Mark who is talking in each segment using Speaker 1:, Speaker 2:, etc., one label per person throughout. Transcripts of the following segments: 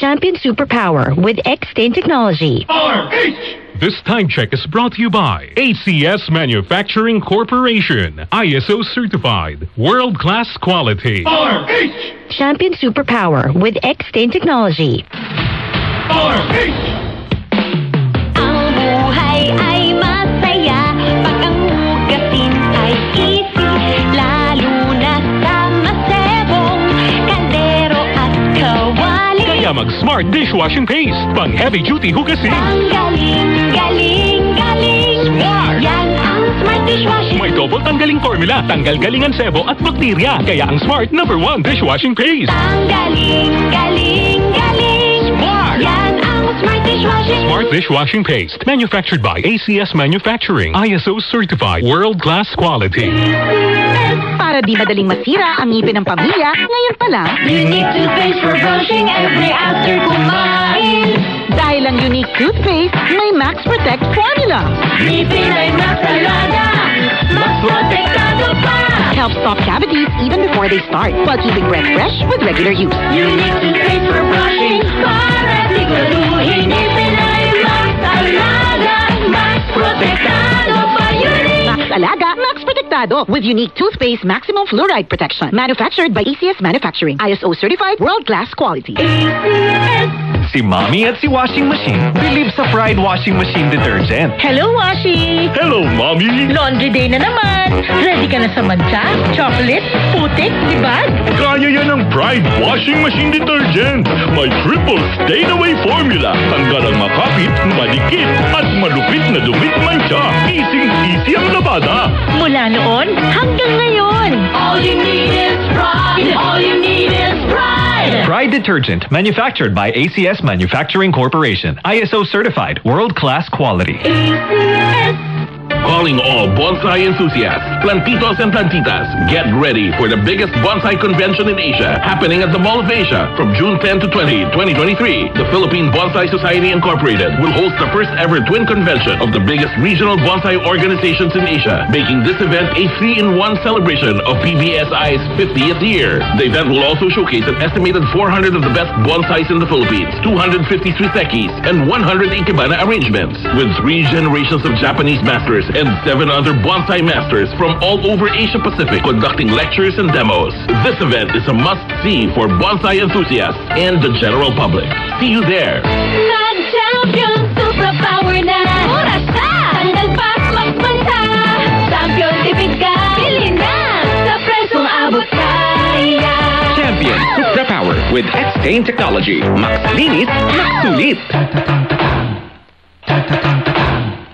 Speaker 1: Champion Supra Power with X-Stain technology.
Speaker 2: This time check is brought to you by ACS Manufacturing Corporation. ISO certified. World class quality.
Speaker 1: Champion Supra Power with X-Stain technology.
Speaker 2: Mag-smart dishwashing paste. Pang heavy duty hugasin.
Speaker 3: Ang galing, galing, galing
Speaker 2: Smart!
Speaker 3: Yan ang smart dishwashing
Speaker 2: May double tanggaling formula. Tanggal galingan sebo at bakterya. Kaya ang smart number one dishwashing paste.
Speaker 3: Ang galing, galing, galing
Speaker 2: Smart!
Speaker 3: Yan ang smart dishwashing
Speaker 2: Smart dishwashing paste. Manufactured by ACS Manufacturing. ISO certified. World class quality.
Speaker 4: Para di madaling masira ang ngipin ng pamilya, ngayon pa lang,
Speaker 3: Unique toothpaste for brushing every after kumain
Speaker 4: dahil ang unique toothpaste, may Max Protect formula.
Speaker 3: Ngipin ay mas alaga Mas protektado pa
Speaker 4: Helps stop cavities even before they start, while keeping breath fresh with regular use.
Speaker 3: Unique toothpaste for brushing
Speaker 4: Protectado with unique toothpaste maximum fluoride protection. Manufactured by ACS Manufacturing. ISO certified world-class quality.
Speaker 5: Si Mommy at si Washing Machine believe sa Pride Washing Machine Detergent.
Speaker 6: Hello, Washi!
Speaker 2: Hello, Mommy!
Speaker 6: Laundry day na naman! Ready ka na sa mancha, chocolate, putik, libag?
Speaker 2: Kaya yan ang Pride Washing Machine Detergent. May triple stain-away formula. Tanggal ang makapit, malikit, at malupit na dumit mancha. Easy-easy ang labada.
Speaker 6: Mula noon hanggang ngayon.
Speaker 3: All you need is pride All you need is pride
Speaker 5: Pride Detergent, manufactured by ACS Manufacturing Corporation. ISO certified, world-class quality.
Speaker 7: Calling all bonsai enthusiasts, plantitos and plantitas, get ready for the biggest bonsai convention in Asia, happening at the Mall of Asia from June 10 to 20, 2023. The Philippine Bonsai Society Incorporated will host the first ever twin convention of the biggest regional bonsai organizations in Asia, making this event a three-in-one celebration of PBSI's 50th year. The event will also showcase an estimated 400 of the best bonsais in the Philippines, 250 suisekis, and 100 ikebana arrangements, with three generations of Japanese masters and seven other bonsai masters from all over Asia Pacific conducting lectures and demos. This event is a must-see for bonsai enthusiasts and the general public. See you there.
Speaker 3: Mag-champion Supra Power na Oras na Tanggal pa magmanta Champion tipid ka Bili na Sa presong abot kaya
Speaker 8: Champion Supra Power with X-Stain Technology. Max linis, max sulit.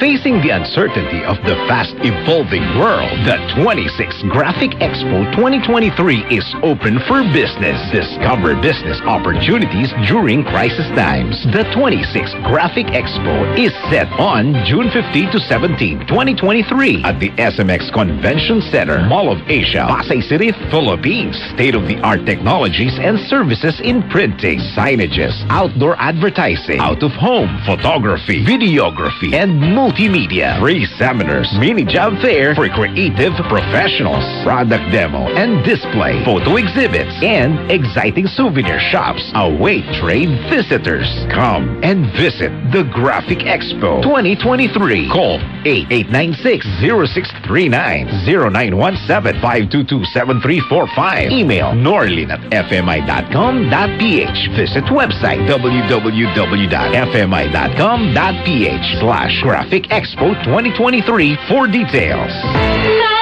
Speaker 9: Facing the uncertainty of the fast evolving world, the 26th Graphic Expo 2023 is open for business. Discover business opportunities during crisis times. The 26th Graphic Expo is set on June 15 to 17, 2023 at the SMX Convention Center, Mall of Asia, Pasay City, Philippines. State-of-the-art technologies and services in printing, signages, outdoor advertising, out-of-home, photography, videography, and multimedia. Free seminars, mini job fair for creative professionals, product demo and display, photo exhibits, and exciting souvenir shops await trade visitors. Come and visit the Graphic Expo 2023. Call 8896-0639, 0917-522-7345. Email norlin at fmi.com.ph. Visit website www.fmi.com.ph slash Graphic Expo 2023 for details.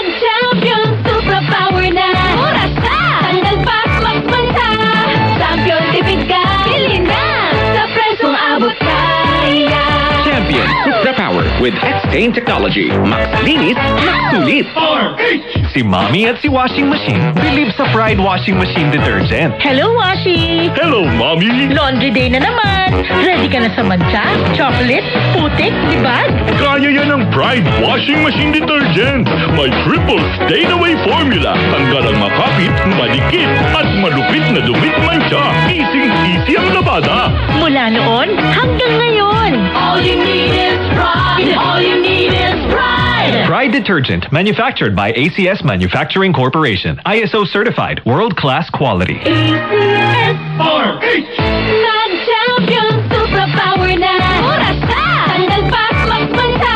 Speaker 8: With X-Stain Technology. Max linis, max sulit.
Speaker 5: Si Mommy at si Washing Machine believe sa Pride Washing Machine Detergent.
Speaker 6: Hello, Washi!
Speaker 2: Hello, Mommy!
Speaker 6: Laundry day na naman. Ready ka na sa mancha, chocolate, putik, libag?
Speaker 2: Kaya yan ang Pride Washing Machine Detergent. May triple stain-away formula. Hanggang makapit, malikit, at malupit na dumit mancha.
Speaker 5: Detergent, manufactured by ACS Manufacturing Corporation. ISO certified, world-class quality.
Speaker 3: ACS Mag-champion Supra Power na. Oras na. Tanggal pa, magmanta.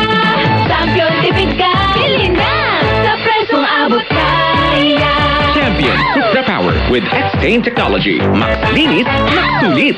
Speaker 3: Champion tipid ka. Bili na. Sa presong abot kaya.
Speaker 8: Champion Supra Power with X-Stain Technology. Max linis, max sulit.